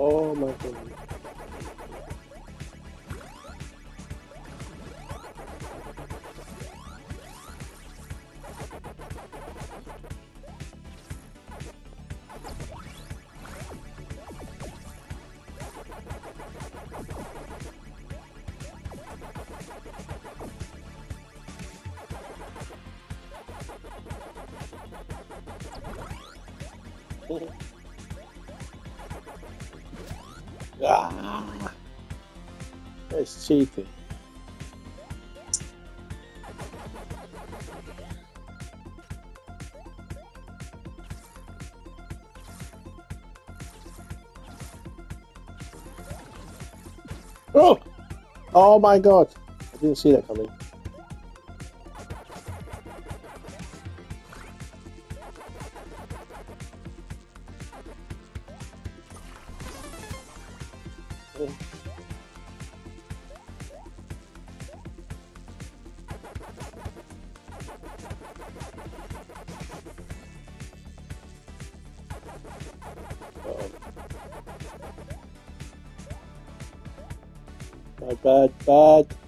Oh my goodness. Ah, that's cheating. Oh! Oh my god! I didn't see that coming. Bad, bad, bad.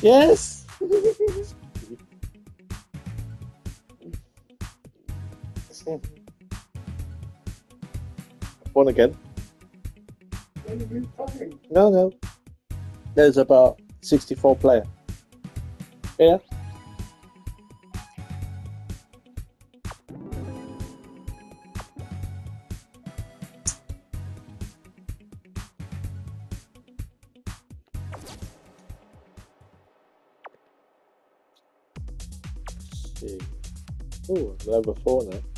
Yes! One again. No, no. There's about 64 player. Yeah. See. Oh, level 4 now.